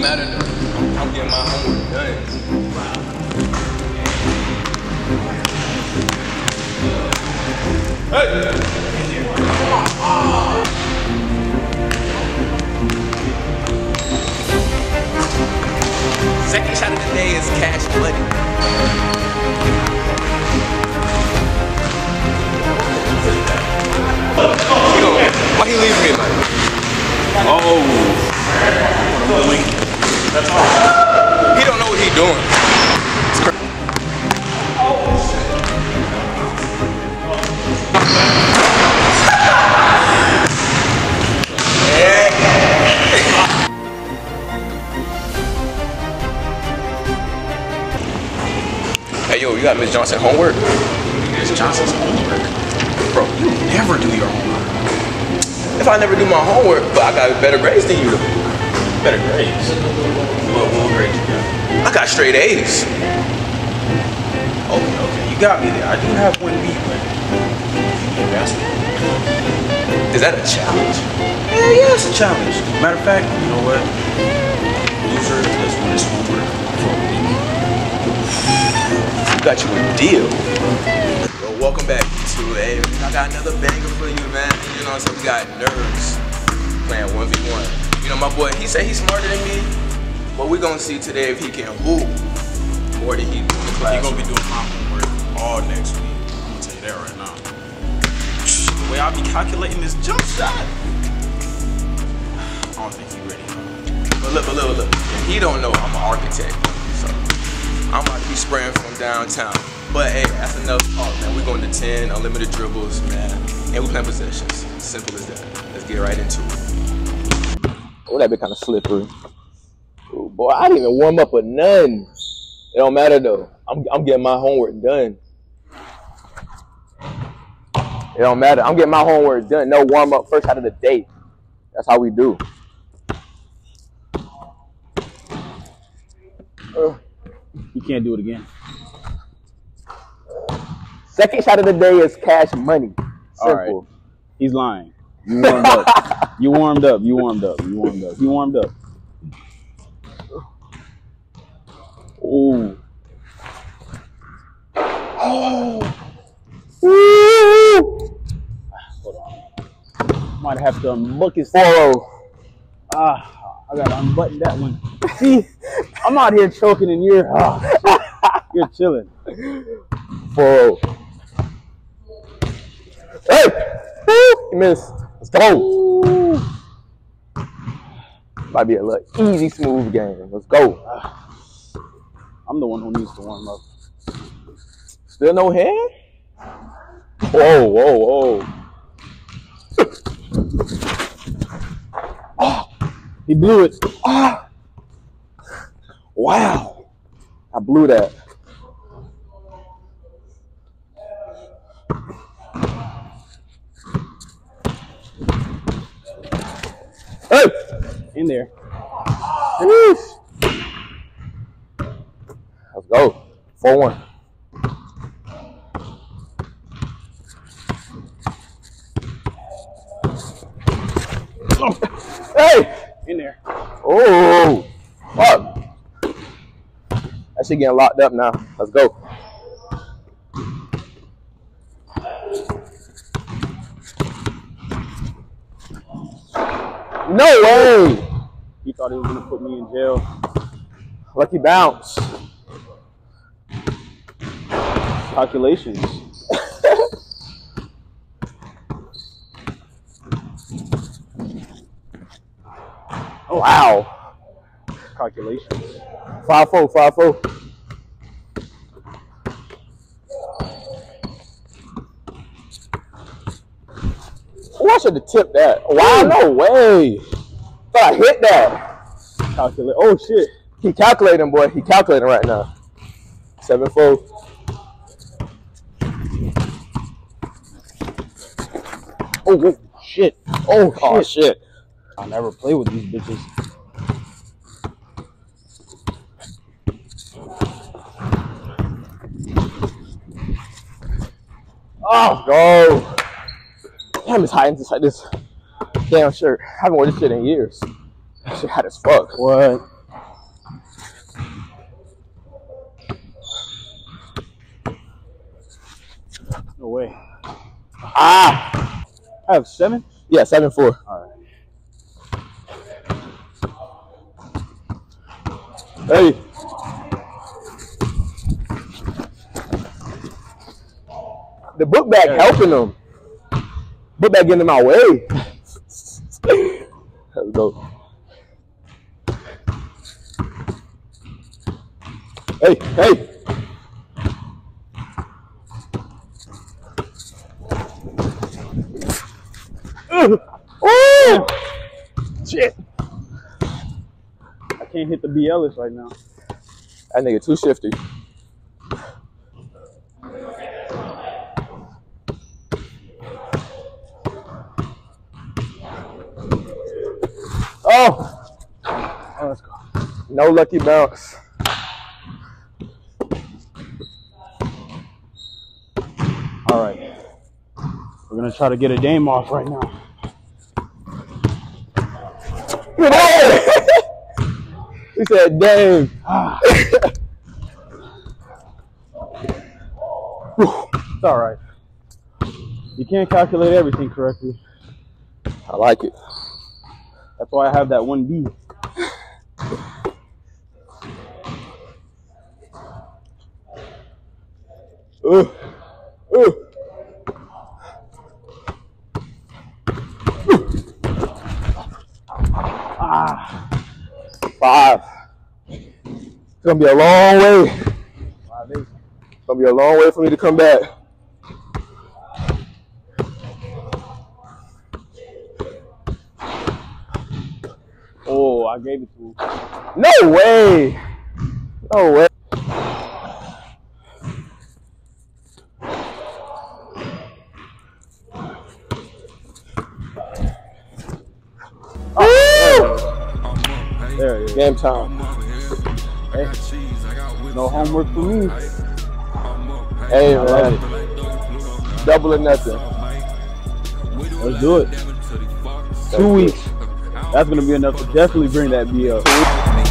don't matter though. I'm, I'm getting my homework done. Second shot of the day is cash money. He gon- Why he leave me like? Oh. He don't know what he doing. It's cra- Hey yo, you got Miss Johnson homework? Miss Johnson's homework. Bro, You never do your homework. if I never do my homework, but I got better grades than you. Better grades. What, what grades you got? I got straight A's. Okay, okay. You got me there. I do have one B, but. Is that a challenge? Yeah, yeah, it's a challenge. Matter of fact, you know what? Loser, let's run this homework for a week. Got you a deal. Well, welcome back to a. I got another banger for you, man. You know, so we got nerves boy, he said he's smarter than me, but we're gonna see today if he can hoop more than he do in the He class. gonna be doing my homework all next week. I'm gonna tell you that right now. The way I be calculating this jump shot. I don't think he ready. But look, but look, look. He don't know, I'm an architect. So I'm about to be spraying from downtown. But hey, that's enough talk, man. We're going to 10, unlimited dribbles, man. And we playing possessions. Simple as that. Let's get right into it. Oh, that bit kind of slippery. Ooh, boy, I didn't even warm up with none. It don't matter though. I'm, I'm getting my homework done. It don't matter. I'm getting my homework done. No warm up first out of the day. That's how we do. You can't do it again. Second shot of the day is cash money. All right. Simple. He's lying. You warmed up. You warmed up. You warmed up. You warmed up. You warmed up. Ooh. Woo! Hold on. Might have to unbook his. Whoa. Ah, I gotta unbutton that one. See, I'm out here choking and you're, ah, you're chilling. Whoa. Hey! Woo! You missed. Let's go. Might be a little easy, smooth game. Let's go. I'm the one who needs to warm up. Still no hand? Whoa, whoa, whoa. He blew it. Ah. Wow. I blew that. Hey! In there. Yeesh. Let's go. 4 1. Hey! In there. Oh! Fuck. That shit getting locked up now. Let's go. No way! Thought he was gonna put me in jail. Lucky bounce. Calculations. Oh, wow. Calculations. Five four, five four. Oh, I should have tipped that. Wow, no way. Thought I hit that. Calculate. Oh shit. He calculating, boy. He calculating right now. Seven four. Oh, whoa, shit. Oh, oh shit. I never play with these bitches. Oh, go. Damn, it's hot inside this damn shirt. I haven't worn this shit in years shit hot as fuck. What? No way. Ah! I have seven? Yeah, seven four. All right. Hey. The book bag yeah. helping them. Book bag getting in my way. Let's go. Hey, hey. Ugh. Ooh! Shit. I can't hit the BLS right now. That nigga too shifty. Oh, Oh, let's go. no lucky bounce. All right. We're gonna try to get a dame off right now. he said. Ah. It's all right. You can't calculate everything correctly. I like it. That's why I have that one B. Ooh. Ooh. Ah. Five. It's gonna be a long way. It's gonna be a long way for me to come back. Oh, I gave it to him. No way. No way. Oh, There it is. Game time. No homework for me. Hey man, double or nothing. Let's do it. Two weeks. That's gonna be enough to definitely bring that B up.